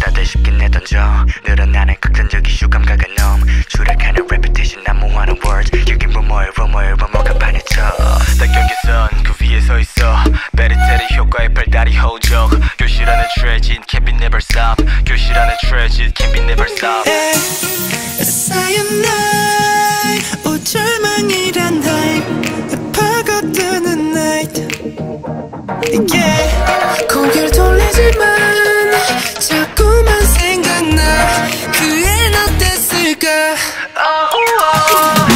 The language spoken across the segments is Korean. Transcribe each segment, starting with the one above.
다들 쉽게 내던져. 늘어나는 극단적인 휴감 가가놈 추락하는 repetition 난무하는 words. 여긴 rumor rumor rumor가 판에쳐 딱 경계선 그 위에 서 있어. 베리테리 효과의 발달이 호적. 교실 안에 트레진 can be never stop. 교실 안에 트레진 can be never stop. 쌓인 날 우절망이란 hype. 파고드는 night. yeah. 어땠을까?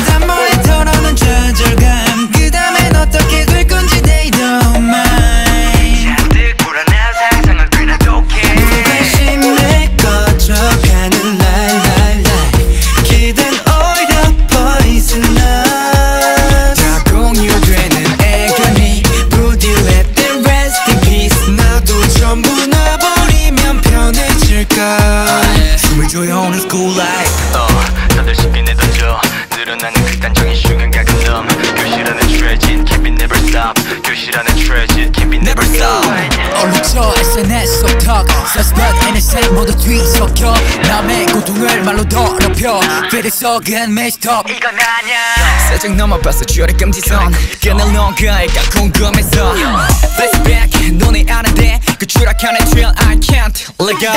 단번에 털어놓은 좌절감. 그 다음엔 어떻게 될 건지 they don't mind. 잔뜩 불안한 상상은 꽤나 독해 무관심에 꺼져가는 랄랄랄 기댄 오히려 poisonous. 다 공유되는 애견이 부디 let them rest in peace. 나도 전부 놔버리면 편해질까? 숨을 조여오는 school life 늘어나는 극단적인 가끔 넘. 교실 안에 트레진 can be never stop. 교실 안에 트레진 can be never stop. 어루쳐 SNS 속턱 서스펫 NSN 모두 뒤섞여. 남의 고통을 말로 더럽혀. 피리 속은 미스톱 이건 아냐? 살짝 넘어봤어 줄의 금지선. 끈을 넘어갈까 궁금해서. Flashback 눈이 아는데 그 추락하는 trail I can't let go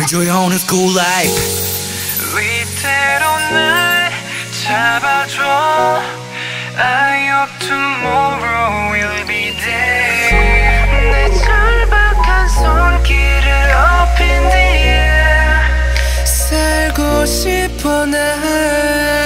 숨을 조여오는 school life 위태로 날 잡아줘 I hope tomorrow will be there 내 절박한 손길을 up in the air 살고 싶어 난